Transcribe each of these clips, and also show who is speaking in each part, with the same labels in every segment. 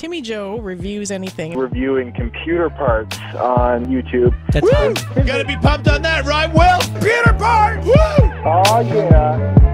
Speaker 1: Timmy Joe reviews anything.
Speaker 2: reviewing computer parts on YouTube.
Speaker 3: That's
Speaker 4: Woo! Gotta be pumped on that, right, Will? Peter Park! Woo!
Speaker 2: Oh yeah.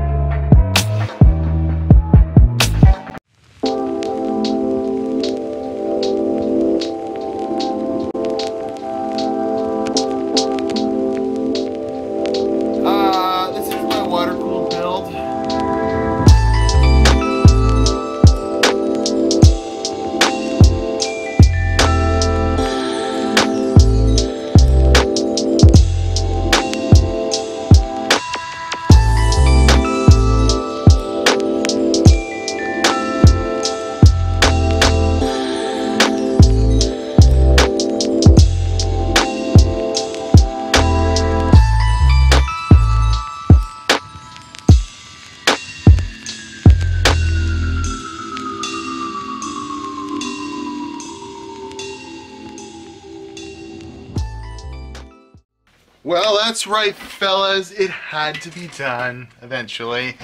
Speaker 4: Well, that's right, fellas. It had to be done eventually.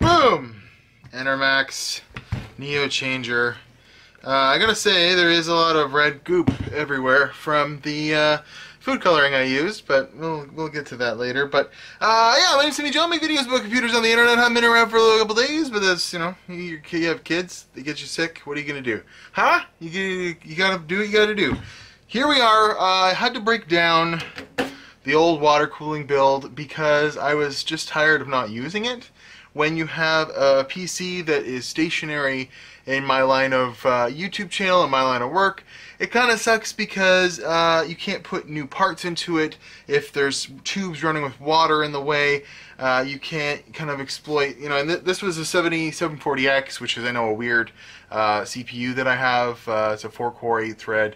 Speaker 4: Boom! Enermax Neo Changer. Uh, I gotta say, there is a lot of red goop everywhere from the uh, food coloring I used, but we'll, we'll get to that later. But uh, yeah, my name's Timmy Joe. I make videos about computers on the internet. I've been around for a couple days, but that's you know, you, you have kids, they get you sick. What are you gonna do? Huh? You you, you gotta do what you gotta do. Here we are. Uh, I had to break down the old water cooling build because I was just tired of not using it. When you have a PC that is stationary in my line of uh, YouTube channel and my line of work, it kind of sucks because uh, you can't put new parts into it. If there's tubes running with water in the way, uh, you can't kind of exploit, you know, and th this was a 7740X, which is, I know, a weird uh, CPU that I have. Uh, it's a 4-core, 8-thread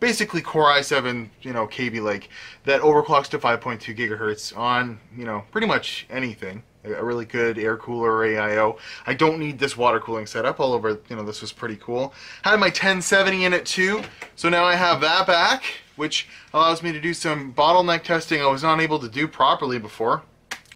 Speaker 4: basically Core i7, you know, Kaby Lake that overclocks to 5.2 gigahertz on, you know, pretty much anything. A really good air cooler AIO. I don't need this water cooling setup, all over, you know, this was pretty cool. Had my 1070 in it too, so now I have that back, which allows me to do some bottleneck testing I was not able to do properly before.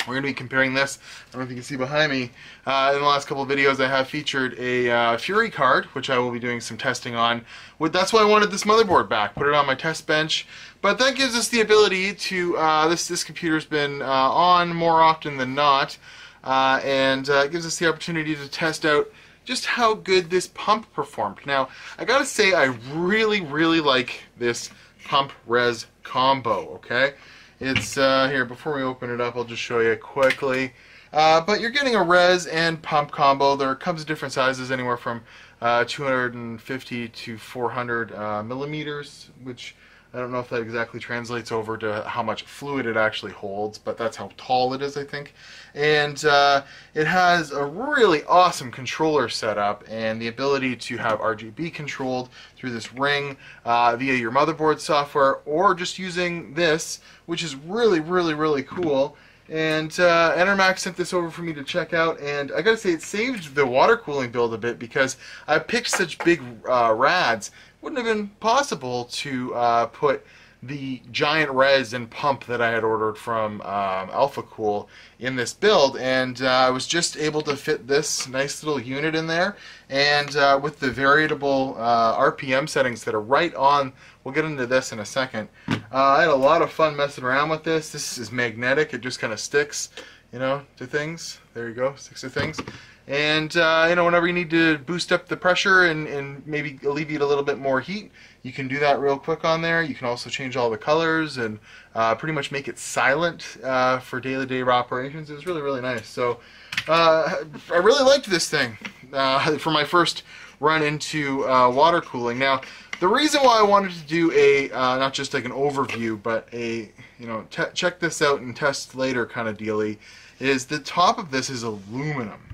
Speaker 4: We're going to be comparing this, I don't know if you can see behind me, uh, in the last couple videos I have featured a uh, Fury card, which I will be doing some testing on. That's why I wanted this motherboard back, put it on my test bench. But that gives us the ability to, uh, this, this computer's been uh, on more often than not, uh, and uh, it gives us the opportunity to test out just how good this pump performed. Now, I gotta say, I really, really like this pump res combo, okay? It's uh, here before we open it up. I'll just show you quickly. Uh, but you're getting a res and pump combo. There comes in different sizes, anywhere from uh, 250 to 400 uh, millimeters, which I don't know if that exactly translates over to how much fluid it actually holds, but that's how tall it is, I think. And uh, it has a really awesome controller setup and the ability to have RGB controlled through this ring uh, via your motherboard software or just using this, which is really, really, really cool. And uh, Enermax sent this over for me to check out, and I gotta say, it saved the water cooling build a bit because I picked such big uh, rads. Wouldn't have been possible to uh, put the giant res and pump that I had ordered from um, AlphaCool in this build, and uh, I was just able to fit this nice little unit in there. And uh, with the variable uh, RPM settings that are right on, we'll get into this in a second. Uh, I had a lot of fun messing around with this. This is magnetic; it just kind of sticks, you know, to things. There you go, sticks to things. And uh, you know, whenever you need to boost up the pressure and, and maybe alleviate a little bit more heat, you can do that real quick on there. You can also change all the colors and uh, pretty much make it silent uh, for daily-day operations. It's really, really nice. So uh, I really liked this thing uh, for my first run into uh, water cooling. Now, the reason why I wanted to do a uh, not just like an overview, but a you know check this out and test later kind of dealy, is the top of this is aluminum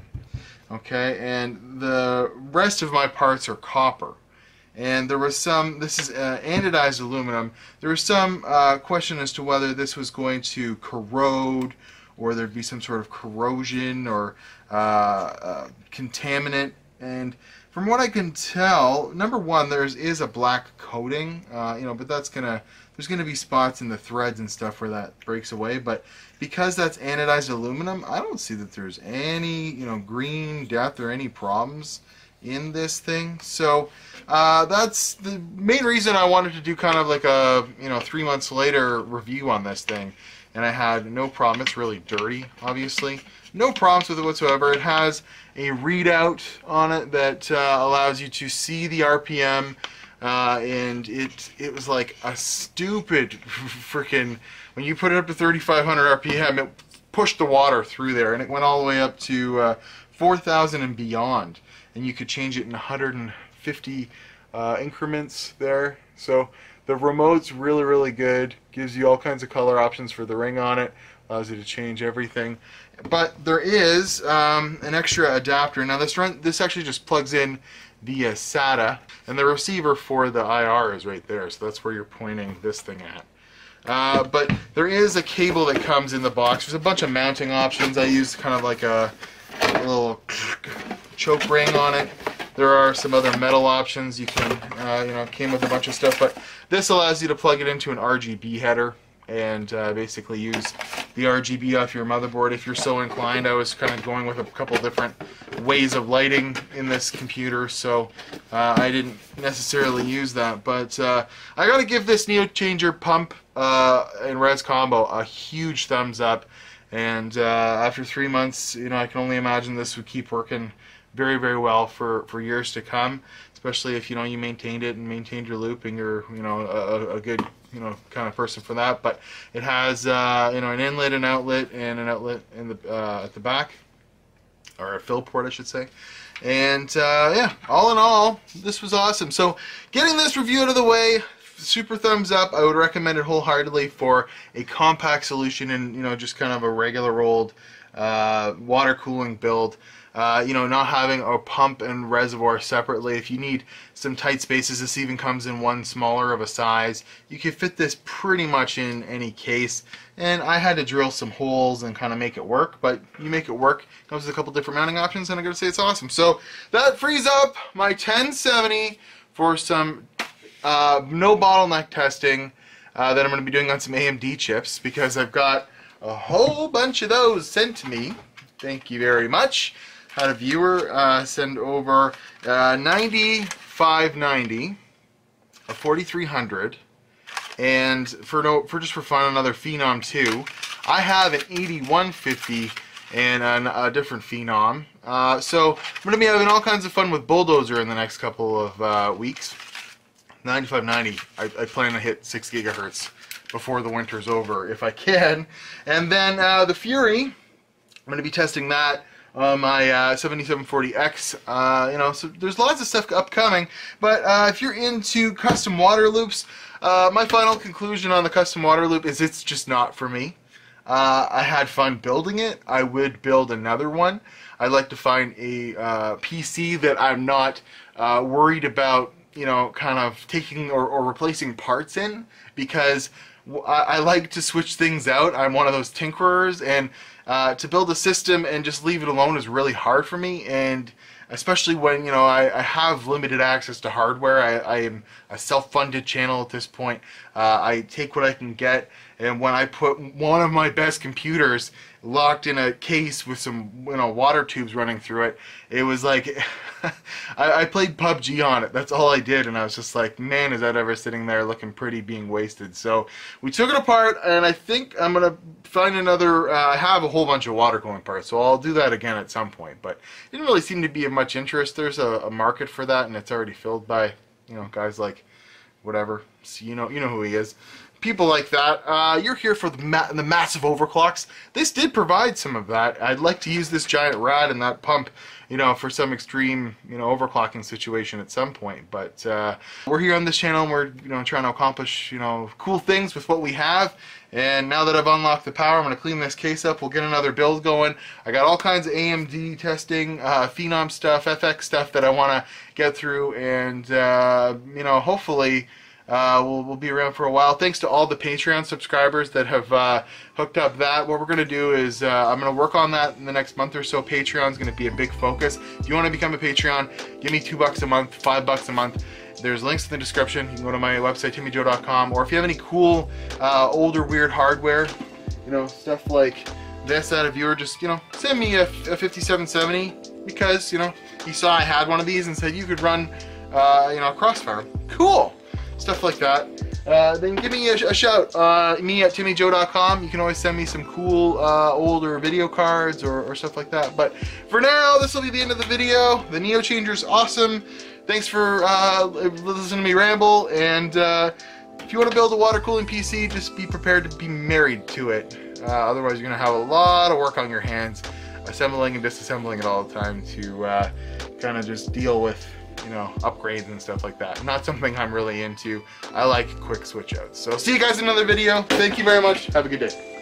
Speaker 4: okay? And the rest of my parts are copper. And there was some this is uh, anodized aluminum. There was some uh, question as to whether this was going to corrode or there'd be some sort of corrosion or uh, uh contaminant. And from what I can tell number one there's is a black coating uh, you know but that's gonna there's gonna be spots in the threads and stuff where that breaks away but because that's anodized aluminum I don't see that there's any you know green death or any problems in this thing. So uh, that's the main reason I wanted to do kind of like a you know three months later review on this thing, and I had no problem. It's really dirty, obviously. No problems with it whatsoever. It has a readout on it that uh, allows you to see the RPM, uh, and it it was like a stupid freaking when you put it up to 3,500 RPM, it pushed the water through there, and it went all the way up to uh, 4,000 and beyond, and you could change it in 150 uh, increments there. So the remote's really really good. Gives you all kinds of color options for the ring on it. Allows you to change everything. But there is um, an extra adapter. Now this run this actually just plugs in via SATA, and the receiver for the IR is right there. So that's where you're pointing this thing at. Uh, but there is a cable that comes in the box. There's a bunch of mounting options. I used kind of like a, a little choke ring on it. There are some other metal options. You can, uh, you know, came with a bunch of stuff, but this allows you to plug it into an RGB header and uh, basically use the RGB off your motherboard if you're so inclined. I was kind of going with a couple different ways of lighting in this computer, so uh, I didn't necessarily use that. But uh, I got to give this Neo Changer pump uh, and Res combo a huge thumbs up. And uh, after three months, you know, I can only imagine this would keep working very, very well for, for years to come, especially if, you know, you maintained it and maintained your loop and you're, you know, a, a good, you know, kind of person for that. But it has, uh, you know, an inlet, an outlet, and an outlet in the uh, at the back, or a fill port, I should say. And uh, yeah, all in all, this was awesome. So getting this review out of the way, super thumbs up. I would recommend it wholeheartedly for a compact solution and you know just kind of a regular old uh, water cooling build. Uh, you know, not having a pump and reservoir separately. If you need some tight spaces, this even comes in one smaller of a size. You can fit this pretty much in any case. And I had to drill some holes and kind of make it work, but you make it work. It comes with a couple different mounting options, and I gotta say it's awesome. So that frees up my 1070 for some uh, no bottleneck testing uh, that I'm going to be doing on some AMD chips because I've got a whole bunch of those sent to me. Thank you very much. Had a viewer uh, send over uh, 9590, a 4300, and for no for just for fun another Phenom 2. I have an 8150 and an, a different Phenom. Uh, so I'm going to be having all kinds of fun with Bulldozer in the next couple of uh, weeks. 9590, I, I, plan to hit 6 gigahertz before the winter's over if I can. And then uh, the Fury, I'm going to be testing that on my uh, 7740X. Uh, you know, so there's lots of stuff upcoming. But uh, if you're into custom water loops, uh, my final conclusion on the custom water loop is it's just not for me. Uh, I had fun building it. I would build another one. I'd like to find a PC that I'm not worried about you know, kind of taking or, or replacing parts in because I, I, like to switch things out. I'm one of those tinkerers, and uh, to build a system and just leave it alone is really hard for me. And especially when you know I, I have limited access to hardware. I, I am a self-funded channel at this point. Uh, I take what I can get, and when I put one of my best computers locked in a case with some you know water tubes running through it, it was like I, I played PUBG on it. That's all I did, and I was just like, man, is that ever sitting there looking pretty, being wasted. So we took it apart, and I think I'm gonna find another. Uh, I have a whole bunch of water cooling parts, so I'll do that again at some point. But it didn't really seem to be of much interest. There's a, a market for that, and it's already filled by you know guys like whatever. So you know you know who he is people like that. Uh, you're here for the, ma the massive overclocks. This did provide some of that. I'd like to use this giant rad and that pump, you know, for some extreme, you know, overclocking situation at some point. But uh, we're here on this channel and we're, you know, trying to accomplish, you know, cool things with what we have. And now that I've unlocked the power, I'm going to clean this case up. We'll get another build going. I got all kinds of AMD testing, uh, Phenom stuff, FX stuff that I want to get through. And, uh, you know, hopefully uh, we'll, we'll be around for a while. Thanks to all the Patreon subscribers that have uh, hooked up that. What we're going to do is uh, I'm going to work on that in the next month or so. Patreon is going to be a big focus. If you want to become a Patreon, give me two bucks a month, five bucks a month. There's links in the description. You can go to my website, timmyjoe.com, or if you have any cool, uh, older, weird hardware, you know, stuff like this out of viewer, just, you know, send me a, a 5770 because, you know, he saw I had one of these and said you could run, uh, you know, Crossfire. Cool. Stuff like that. Uh, then give me a, a shout. Uh, me at timmyjoe.com. You can always send me some cool uh, older video cards or, or, stuff like that. But for now, this will be the end of the video. The Neo Changer is awesome. Thanks for uh, listening to me ramble. And uh, if you want to build a water cooling PC, just be prepared to be married to it. Uh, otherwise, you're going to have a lot of work on your hands assembling and disassembling it all the time to kind of just deal with you know, upgrades and stuff like that. Not something I'm really into. I like quick switch outs. So see you guys in another video. Thank you very much. Have a good day.